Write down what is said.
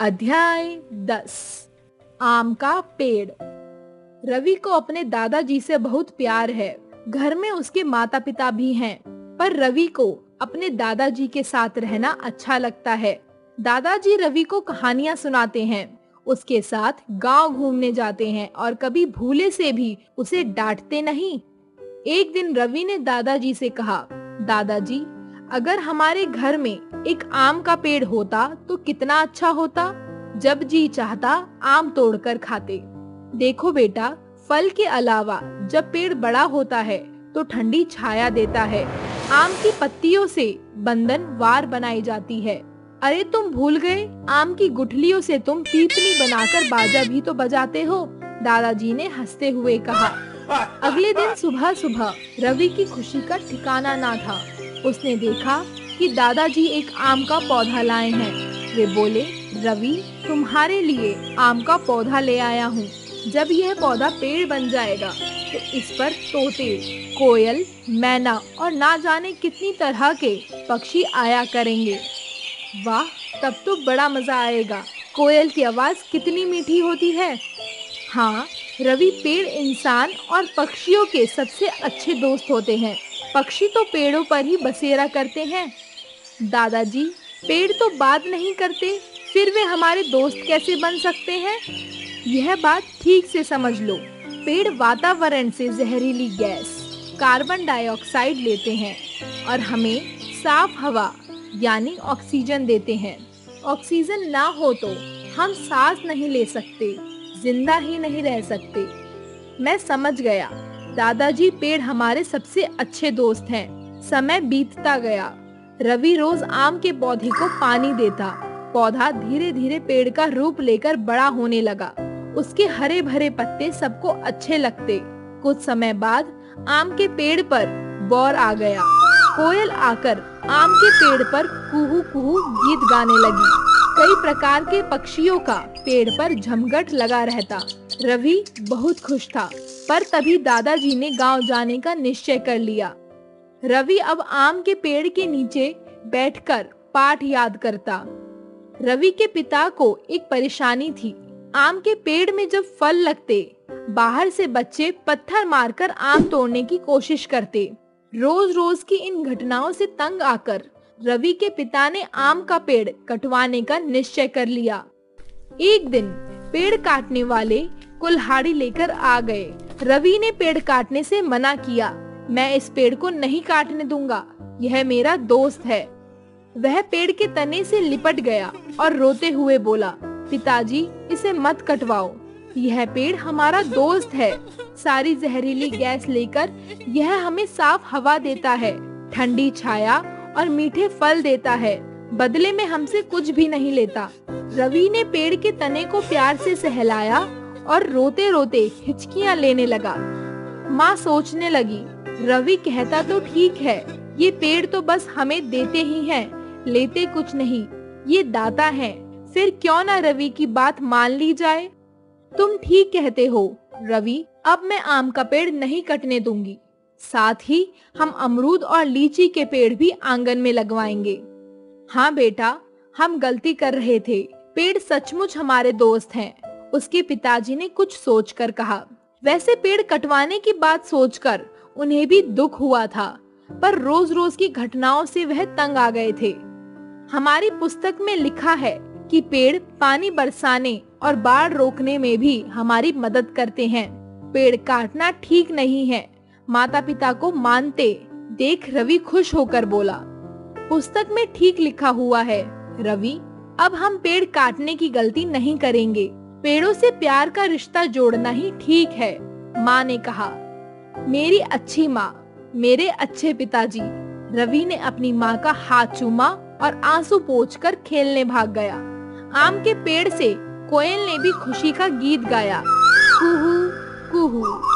अध्याय दस। आम का पेड़। रवि को अपने दादाजी से बहुत प्यार है। घर में उसके माता पिता भी हैं, पर रवि को अपने दादाजी के साथ रहना अच्छा लगता है। दादाजी रवि को कहानियाँ सुनाते हैं उसके साथ गाँव घूमने जाते हैं और कभी भूले से भी उसे डांटते नहीं। एक दिन रवि ने दादाजी से कहा दादाजी अगर हमारे घर में एक आम का पेड़ होता तो कितना अच्छा होता? जब जी चाहता, आम तोड़कर खाते। देखो बेटा, फल के अलावा जब पेड़ बड़ा होता है तो ठंडी छाया देता है। आम की पत्तियों से बंधन वार बनाई जाती है। अरे तुम भूल गए, आम की गुठलियों से तुम पीपनी बनाकर बाजा भी तो बजाते हो, दादाजी ने हँसते हुए कहा। अगले दिन सुबह सुबह रवि की खुशी का ठिकाना ना था। उसने देखा कि दादाजी एक आम का पौधा लाए हैं। वे बोले, रवि, तुम्हारे लिए आम का पौधा ले आया हूँ। जब यह पौधा पेड़ बन जाएगा तो इस पर तोते, कोयल, मैना और ना जाने कितनी तरह के पक्षी आया करेंगे। वाह, तब तो बड़ा मज़ा आएगा। कोयल की आवाज़ कितनी मीठी होती है। हाँ रवि पेड़ इंसान और पक्षियों के सबसे अच्छे दोस्त होते हैं। पक्षी तो पेड़ों पर ही बसेरा करते हैं। दादाजी, पेड़ तो बात नहीं करते, फिर वे हमारे दोस्त कैसे बन सकते हैं? यह बात ठीक से समझ लो। पेड़ वातावरण से जहरीली गैस, कार्बन डाइऑक्साइड लेते हैं और हमें साफ़ हवा, यानी ऑक्सीजन देते हैं। ऑक्सीजन ना हो तो हम सांस नहीं ले सकते, ज़िंदा ही नहीं रह सकते। मैं समझ गया। दादाजी पेड़ हमारे सबसे अच्छे दोस्त हैं। समय बीतता गया। रवि रोज आम के पौधे को पानी देता। पौधा धीरे धीरे पेड़ का रूप लेकर बड़ा होने लगा। उसके हरे भरे पत्ते सबको अच्छे लगते। कुछ समय बाद आम के पेड़ पर बौर आ गया। कोयल आकर आम के पेड़ पर कुहू कुहू गीत गाने लगी। कई प्रकार के पक्षियों का पेड़ पर झमघट लगा रहता। रवि बहुत खुश था। पर तभी दादाजी ने गाँव जाने का निश्चय कर लिया। रवि अब आम के पेड़ के नीचे बैठकर पाठ याद करता। रवि के पिता को एक परेशानी थी। आम के पेड़ में जब फल लगते, बाहर से बच्चे पत्थर मारकर आम तोड़ने की कोशिश करते। रोज रोज की इन घटनाओं से तंग आकर रवि के पिता ने आम का पेड़ कटवाने का निश्चय कर लिया। एक दिन पेड़ काटने वाले कुल्हाड़ी लेकर आ गए। रवि ने पेड़ काटने से मना किया, मैं इस पेड़ को नहीं काटने दूँगा, यह मेरा दोस्त है। वह पेड़ के तने से लिपट गया और रोते हुए बोला, पिताजी, इसे मत कटवाओ, यह पेड़ हमारा दोस्त है। सारी जहरीली गैस लेकर यह हमें साफ़ हवा देता है, ठंडी छाया और मीठे फल देता है। बदले में हमसे कुछ भी नहीं लेता। रवि ने पेड़ के तने को प्यार से सहलाया और रोते रोते हिचकियाँ लेने लगा। माँ सोचने लगी रवि कहता तो ठीक है ये पेड़ तो बस हमें देते ही हैं, लेते कुछ नहीं ये दाता हैं। फिर क्यों ना रवि की बात मान ली जाए? तुम ठीक कहते हो रवि अब मैं आम का पेड़ नहीं कटने दूँगी। साथ ही हम अमरूद और लीची के पेड़ भी आँगन में लगवाएँगे। हाँ बेटा हम गलती कर रहे थे पेड़ सचमुच हमारे दोस्त हैं। उसके पिताजी ने कुछ सोचकर कहा, वैसे पेड़ कटवाने की बात सोचकर उन्हें भी दुख हुआ था, पर रोज रोज की घटनाओं से वह तंग आ गए थे। हमारी पुस्तक में लिखा है कि पेड़ पानी बरसाने और बाढ़ रोकने में भी हमारी मदद करते हैं। पेड़ काटना ठीक नहीं है माता पिता को मानते देख रवि खुश होकर बोला, पुस्तक में ठीक लिखा हुआ है, रवि, अब हम पेड़ काटने की गलती नहीं करेंगे। पेड़ों से प्यार का रिश्ता जोड़ना ही ठीक है। माँ ने कहा, मेरी अच्छी माँ, मेरे अच्छे पिताजी, रवि ने अपनी माँ का हाथ चूमा और आँसू पोंछकर खेलने भाग गया। आम के पेड़ से कोयल ने भी खुशी का गीत गाया। कुहू कुहू।